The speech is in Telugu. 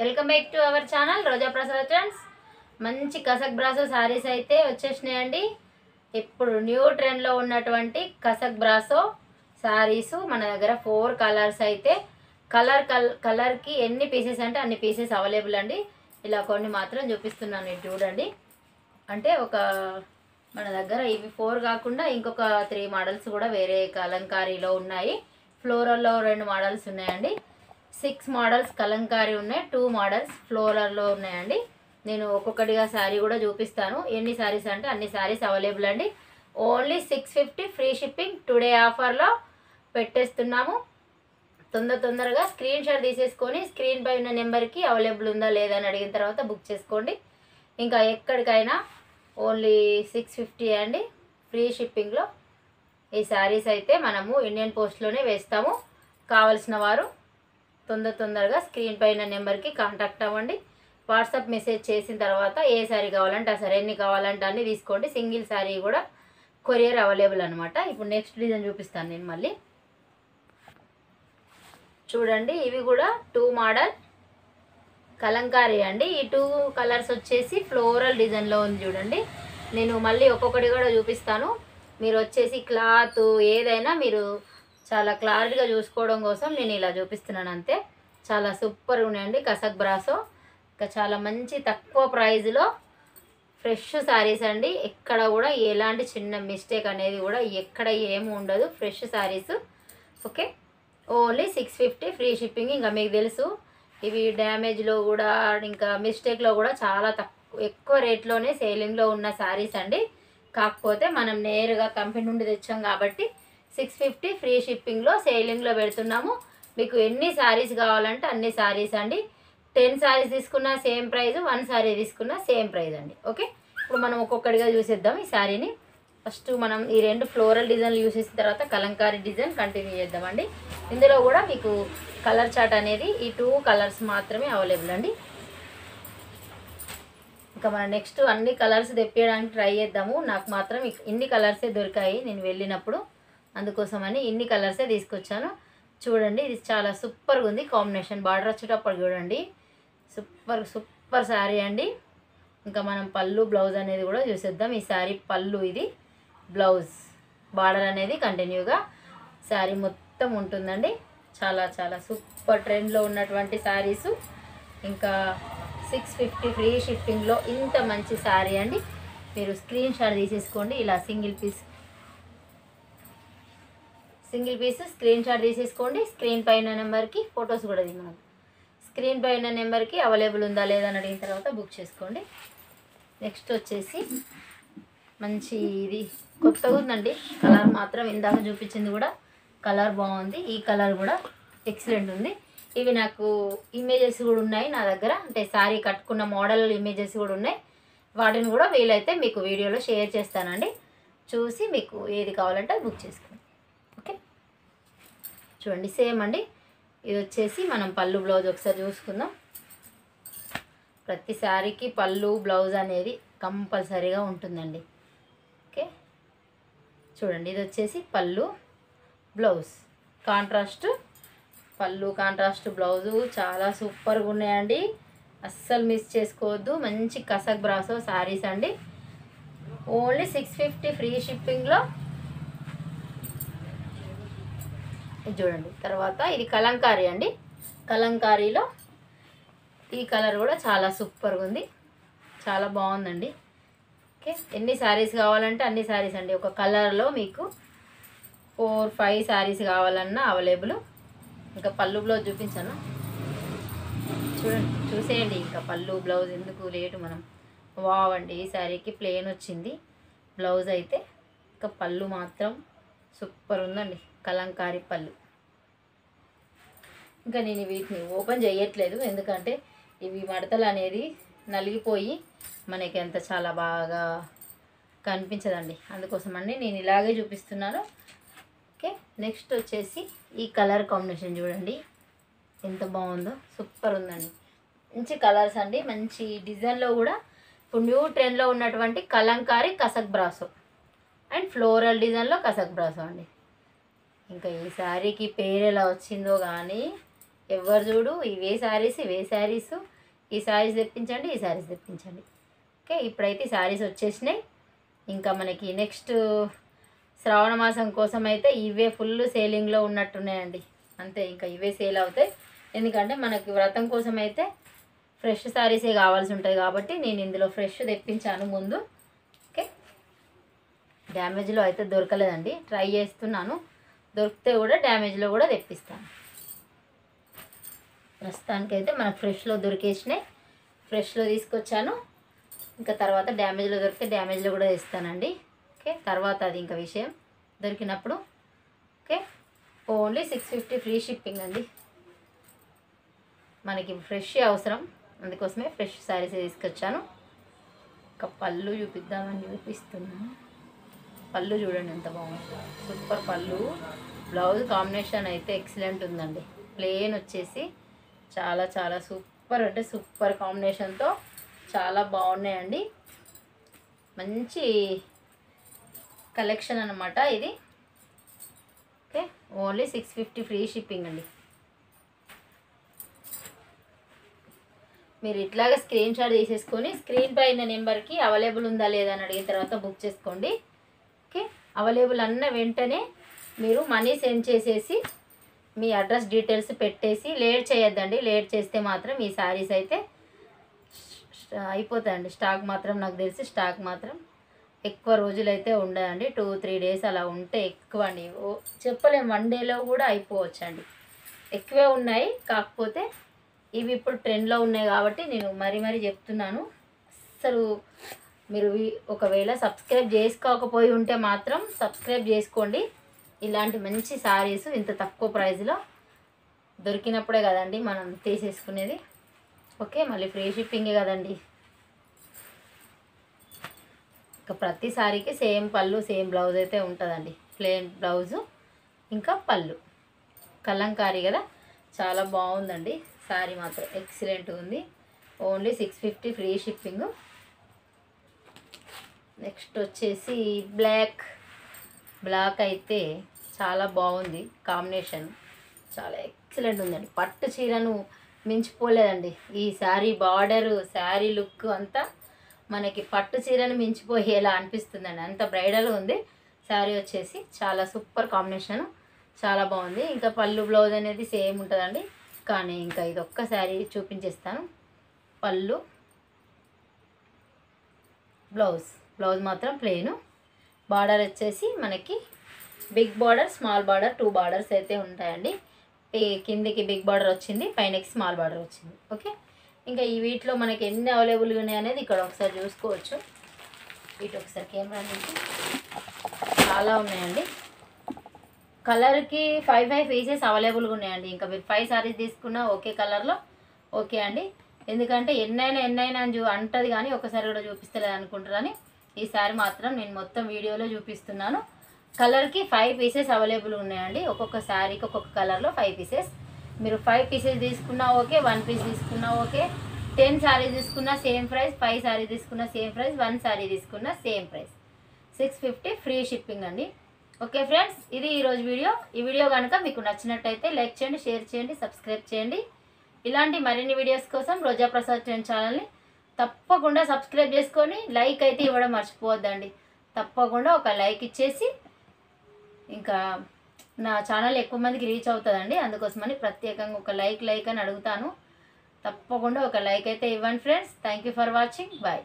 Welcome back to our channel Roja Prasad friends. మంచి కసక్ బ్రాసో శారీస్ అయితే వచ్చేసినాయండి. ఇప్పుడు న్యూ ట్రెండ్లో ఉన్నటువంటి కసక్ బ్రాసో శారీస్ మన దగ్గర ఫోర్ కలర్స్ అయితే. కలర్ కల్ కలర్కి ఎన్ని పీసెస్ అంటే అన్ని పీసెస్ అవైలబుల్ అండి. ఇలా కొన్ని మాత్రం చూపిస్తున్నాను ఇది చూడండి. అంటే ఒక మన దగ్గర ఇవి ఫోర్ కాకుండా ఇంకొక త్రీ మోడల్స్ కూడా వేరే కలంకారీలో ఉన్నాయి. ఫ్లోరల్లో రెండు మోడల్స్ ఉన్నాయండి. సిక్స్ మోడల్స్ కలంకారీ ఉన్నాయి టూ మోడల్స్ ఫ్లోరల్లో ఉన్నాయండి. నేను ఒక్కొక్కటిగా శారీ కూడా చూపిస్తాను. ఎన్ని శారీస్ అంటే అన్ని శారీస్ అవైలబుల్ అండి. Only six fifty free shipping today ఆఫర్లో పెట్టేస్తున్నాము. తొందర తొందరగా స్క్రీన్ షాట్ తీసేసుకొని స్క్రీన్ పై ఉన్న నెంబర్కి అవైలబుల్ ఉందా లేదా అని అడిగిన తర్వాత బుక్ చేసుకోండి. ఇంకా ఎక్కడికైనా ఓన్లీ సిక్స్ ఫిఫ్టీ అండి. ఫ్రీ షిప్పింగ్లో ఈ శారీస్ అయితే మనము ఇండియన్ పోస్ట్లోనే వేస్తాము. కావలసిన వారు తొందర తొందరగా స్క్రీన్ పైన నెంబర్కి కాంటాక్ట్ అవ్వండి. వాట్సాప్ మెసేజ్ చేసిన తర్వాత ఏ శారీ కావాలంటే ఆ సరే ఎన్ని కావాలంటే అన్ని తీసుకోండి. సింగిల్ శారీ కూడా కొరియర్ అవైలబుల్ అనమాట ఇప్పుడు నెక్స్ట్ డిజైన్ చూపిస్తాను నేను మళ్ళీ. చూడండి ఇవి కూడా టూ మోడల్ కలంకారీ అండి. ఈ టూ కలర్స్ వచ్చేసి ఫ్లోరల్ డిజైన్లో ఉంది చూడండి. నేను మళ్ళీ ఒక్కొక్కటి కూడా చూపిస్తాను. మీరు వచ్చేసి క్లాత్ ఏదైనా మీరు చాలా క్లారిటీగా చూసుకోవడం కోసం నేను ఇలా చూపిస్తున్నాను అంతే. చాలా సూపర్ ఉన్నాయండి కసక్ బ్రాసో. ఇంకా చాలా మంచి తక్కువ ప్రైజ్లో ఫ్రెష్ శారీస్ అండి. ఎక్కడ కూడా ఎలాంటి చిన్న మిస్టేక్ అనేది కూడా ఎక్కడ ఏమి ఉండదు. Fresh saris okay only six fifty free shipping ఇంకా మీకు తెలుసు. ఇవి డ్యామేజ్లో కూడా ఇంకా మిస్టేక్లో కూడా చాలా తక్కువ ఎక్కువ రేట్లోనే సేలింగ్లో ఉన్న శారీస్ అండి. కాకపోతే మనం నేరుగా కంపెనీ నుండి తెచ్చాం కాబట్టి సిక్స్ ఫిఫ్టీ ఫ్రీ షిప్పింగ్లో సేలింగ్లో పెడుతున్నాము. మీకు ఎన్ని శారీస్ కావాలంటే అన్ని శారీస్ అండి. టెన్ శారీస్ తీసుకున్న సేమ్ ప్రైస్ వన్ శారీ తీసుకున్న సేమ్ ప్రైస్ అండి. ఓకే? ఇప్పుడు మనం ఒక్కొక్కటిగా చూసేద్దాం ఈ శారీని ఫస్ట్ మనం ఈ రెండు ఫ్లోరల్ డిజైన్లు యూస్ చేసిన తర్వాత కలంకారీ డిజైన్ కంటిన్యూ చేద్దామండి. ఇందులో కూడా మీకు కలర్ చార్ట్ అనేది ఈ టూ కలర్స్ మాత్రమే అవైలబుల్ అండి. ఇంకా మనం నెక్స్ట్ అన్ని కలర్స్ తెప్పించడానికి ట్రై చేద్దాము. నాకు మాత్రం ఇన్ని కలర్సే దొరికాయి నేను వెళ్ళినప్పుడు. అందుకోసమని ఇన్ని కలర్సే తీసుకొచ్చాను. చూడండి ఇది చాలా సూపర్గా ఉంది కాంబినేషన్ బార్డర్ వచ్చేటప్పుడు చూడండి. సూపర్ సూపర్ శారీ అండి. ఇంకా మనం పళ్ళు బ్లౌజ్ అనేది కూడా చూసేద్దాం. ఈ శారీ పళ్ళు ఇది. బ్లౌజ్ బార్డర్ అనేది కంటిన్యూగా శారీ మొత్తం ఉంటుందండి. చాలా చాలా సూపర్ ట్రెండ్లో ఉన్నటువంటి శారీసు ఇంకా సిక్స్ ఫిఫ్టీ ఫ్రీ షిఫ్టింగ్లో ఇంత మంచి శారీ అండి. మీరు స్క్రీన్ షాట్ తీసేసుకోండి. ఇలా single piece single piece screenshot తీసేసుకోండి. స్క్రీన్ పైన నెంబర్కి ఫొటోస్ కూడా దిగాలి స్క్రీన్ పైన నెంబర్కి అవైలబుల్ ఉందా లేదా అని అడిగిన తర్వాత బుక్ చేసుకోండి. నెక్స్ట్ వచ్చేసి మంచి ఇది కొత్తగా ఉందండి. కలర్ మాత్రం ఇందాక చూపించింది కూడా కలర్ బాగుంది. ఈ కలర్ కూడా ఎక్సలెంట్ ఉంది. ఇవి నాకు ఇమేజెస్ కూడా ఉన్నాయి నా దగ్గర. అంటే శారీ కట్టుకున్న మోడల్ ఇమేజెస్ కూడా ఉన్నాయి. వాటిని కూడా వీలైతే మీకు వీడియోలో షేర్ చేస్తానండి. చూసి మీకు ఏది కావాలంటే బుక్ చేసుకోండి. చూడండి సేమ్ అండి. ఇది వచ్చేసి మనం పళ్ళు బ్లౌజ్ ఒకసారి చూసుకుందాం. ప్రతి శారీకి పళ్ళు బ్లౌజ్ అనేది కంపల్సరీగా ఉంటుందండి. ఓకే? చూడండి ఇది వచ్చేసి pallu blouse. Contrast pallu contrast blouse చాలా సూపర్గా ఉన్నాయండి. అస్సలు మిస్ చేసుకోవద్దు. మంచి కసక్ బ్రాసో శారీస్ అండి. ఓన్లీ సిక్స్ ఫిఫ్టీ ఫ్రీ షిప్పింగ్లో ఇది చూడండి. తర్వాత ఇది కలంకారీ అండి. కలంకారీలో ఈ కలర్ కూడా చాలా సూపర్గా ఉంది. చాలా బాగుందండి. ఓకే. ఎన్ని శారీస్ కావాలంటే అన్ని శారీస్ అండి. ఒక కలర్లో మీకు ఫోర్ ఫైవ్ శారీస్ కావాలన్నా అవైలబుల్. ఇంకా పళ్ళు బ్లౌజ్ చూపించాను. చూడండి చూసేయండి ఇంకా పళ్ళు బ్లౌజ్ ఎందుకు లేటు మనం. వావండి ఈ శారీకి ప్లెయిన్ వచ్చింది. బ్లౌజ్ అయితే ఇంకా పళ్ళు మాత్రం సూపర్ ఉందండి. కలంకారీ పళ్ళు. ఇంకా నేను వీటిని ఓపెన్ చేయట్లేదు. ఎందుకంటే ఇవి మడతలు అనేది నలిగిపోయి మనకి ఎంత చాలా బాగా కనిపించదండి. అందుకోసమండి నేను ఇలాగే చూపిస్తున్నాను. ఓకే నెక్స్ట్ వచ్చేసి ఈ కలర్ కాంబినేషన్ చూడండి. ఎంత బాగుందో సూపర్ ఉందండి. మంచి కలర్స్ అండి. మంచి డిజైన్లో కూడా ఇప్పుడు న్యూ ట్రెండ్లో ఉన్నటువంటి కలంకారీ కసక్ బ్రాసో అండ్ ఫ్లోరల్ డిజైన్లో కసక్ బ్రాసో అండి. ఇంకా ఈ శారీకి పేరు ఎలా వచ్చిందో కానీ ఎవరు చూడు ఇవే శారీస్ ఇవే శారీస్. ఈ శారీస్ తెప్పించండి ఈ శారీస్ తెప్పించండి. ఓకే ఇప్పుడైతే శారీస్ వచ్చేసినాయి. ఇంకా మనకి నెక్స్ట్ శ్రావణ మాసం కోసం అయితే ఇవే ఫుల్ సేలింగ్లో ఉన్నట్టున్నాయండి. అంతే ఇంకా ఇవే సేల్ అవుతాయి. ఎందుకంటే మనకి వ్రతం కోసం అయితే ఫ్రెష్ శారీసే కావాల్సి ఉంటుంది కాబట్టి నేను ఇందులో ఫ్రెష్ తెప్పించాను ముందు. ఓకే డ్యామేజ్లో అయితే దొరకలేదండి. ట్రై చేస్తున్నాను. దొరికితే కూడా డ్యామేజ్లో కూడా తెప్పిస్తాను. ప్రస్తుతానికైతే మనకు ఫ్రెష్లో దొరికేసినాయి. ఫ్రెష్లో తీసుకొచ్చాను. ఇంకా తర్వాత డ్యామేజ్లో దొరికితే డ్యామేజ్లో కూడా తెస్తానండి. ఓకే తర్వాత అది ఇంకా విషయం దొరికినప్పుడు. Okay only six fifty free shipping అండి. మనకి ఫ్రెష్ అవసరం. అందుకోసమే ఫ్రెష్ శారీస్ తీసుకొచ్చాను. ఇంకా పళ్ళు చూపిద్దామని చూపిస్తున్నాను పళ్ళు చూడండి ఎంత బాగుంది. సూపర్ పళ్ళు. బ్లౌజ్ కాంబినేషన్ అయితే ఎక్సలెంట్ ఉందండి. ప్లెయిన్ వచ్చేసి చాలా చాలా సూపర్ అంటే సూపర్ కాంబినేషన్తో చాలా బాగున్నాయండి. మంచి కలెక్షన్ అనమాట ఇది. Okay only six fifty free shipping అండి. మీరు ఇట్లాగా స్క్రీన్ షాట్ తీసేసుకొని స్క్రీన్ పైన నెంబర్కి అవైలబుల్ ఉందా లేదా అని అడిగిన తర్వాత బుక్ చేసుకోండి. ఓకే? అవైలబుల్ అన్న వెంటనే మీరు మనీ సెండ్ చేసేసి మీ అడ్రస్ డీటెయిల్స్ పెట్టేసి లేట్ చేయొద్దండి. లేట్ చేస్తే మాత్రం ఈ శారీస్ అయితే అయిపోతాయండి. స్టాక్ మాత్రం నాకు తెలిసి స్టాక్ మాత్రం ఎక్కువ రోజులైతే ఉండదండి. టూ త్రీ డేస్ అలా ఉంటే ఎక్కువ అండి. ఓ చెప్పలేం. వన్ డేలో కూడా అయిపోవచ్చండి. ఎక్కువే ఉన్నాయి. కాకపోతే ఇవి ఇప్పుడు ట్రెండ్లో ఉన్నాయి కాబట్టి నేను మరీ మరీ చెప్తున్నాను. అసలు మీరు ఒకవేళ సబ్స్క్రైబ్ చేసుకోకపోయి ఉంటే మాత్రం సబ్స్క్రైబ్ చేసుకోండి. ఇలాంటి మంచి శారీస్ ఇంత తక్కువ ప్రైస్లో దొరికినప్పుడే కదండి మనం తీసేసుకునేది. ఓకే మళ్ళీ ఫ్రీ షిప్పింగే కదండి. ఇంకా ప్రతి సారీకి సేమ్ పళ్ళు సేమ్ బ్లౌజ్ అయితే ఉంటుందండి. ప్లెయిన్ బ్లౌజు ఇంకా పళ్ళు. కలంకారీ కదా చాలా బాగుందండి. శారీ మాత్రం ఎక్సలెంట్ ఉంది. Only six fifty free shipping. Next వచ్చేసి బ్లాక్. బ్లాక్ అయితే చాలా బాగుంది కాంబినేషన్. చాలా ఎక్సలెంట్ ఉందండి. పట్టు చీరను మించిపోలేదండి. ఈ శారీ బార్డర్ శారీ లుక్ అంతా మనకి పట్టు చీరను మించిపోయేలా అనిపిస్తుందండి. అంత బ్రైడల్ ఉంది. శారీ వచ్చేసి చాలా సూపర్ కాంబినేషన్. చాలా బాగుంది. ఇంకా పళ్ళు బ్లౌజ్ అనేది సేమ్ ఉంటుందండి. కానీ ఇంకా ఇది ఒక్క శారీ చూపించేస్తాను. పళ్ళు బ్లౌజ్. బ్లౌజ్ మాత్రం ప్లెయిన్ బార్డర్ వచ్చేసి మనకి big border small border two borders అయితే ఉంటాయండి. కిందకి బిగ్ బార్డర్ వచ్చింది పైనకి స్మాల్ బార్డర్ వచ్చింది. ఓకే? ఇంకా ఈ వీటిలో మనకి ఎన్ని అవైలబుల్గా ఉన్నాయి అనేది ఇక్కడ ఒకసారి చూసుకోవచ్చు. వీటి ఒకసారి కెమెరా నుంచి. చాలా ఉన్నాయండి. కలర్కి ఫైవ్ ఫైవ్ పీసెస్ అవైలబుల్గా ఉన్నాయండి. ఇంకా మీరు ఫైవ్ సారీస్ తీసుకున్నా ఒకే కలర్లో ఓకే అండి. ఎందుకంటే ఎన్నైనా ఎన్నైనా అని చూ అంటది కానీ ఒకసారి కూడా చూపిస్తలేదు అనుకుంటారని. ఈసారి మాత్రం నేను మొత్తం వీడియోలో చూపిస్తున్నాను. కలర్కి ఫైవ్ పీసెస్ అవైలబుల్ ఉన్నాయండి. ఒక్కొక్క శారీకి ఒక్కొక్క కలర్లో ఫైవ్ పీసెస్ మీరు ఫైవ్ పీసెస్ తీసుకున్నా ఓకే వన్ పీస్ తీసుకున్నా ఓకే. టెన్ శారీ తీసుకున్నా సేమ్ ప్రైస్ ఫైవ్ శారీ తీసుకున్నా సేమ్ ప్రైస్ వన్ శారీ తీసుకున్నా same price six fifty free shipping అండి. ఓకే ఫ్రెండ్స్ ఇది ఈరోజు వీడియో. ఈ వీడియో కనుక మీకు నచ్చినట్టయితే లైక్ చేయండి షేర్ చేయండి సబ్స్క్రైబ్ చేయండి. ఇలాంటి మరిన్ని వీడియోస్ కోసం రోజా ప్రసాద్ ఛానల్ని తప్పకుండా సబ్స్క్రైబ్ చేసుకొని లైక్ అయితే ఇవ్వడం మర్చిపోవద్దండి. తప్పకుండా ఒక లైక్ ఇచ్చేసి ఇంకా నా ఛానల్ ఎక్కువ మందికి రీచ్ అవుతుందండి. అందుకోసమని ప్రత్యేకంగా ఒక లైక్ లైక్ అని అడుగుతాను. తప్పకుండా ఒక లైక్ అయితే ఇవ్వండి friends. Thank you for watching bye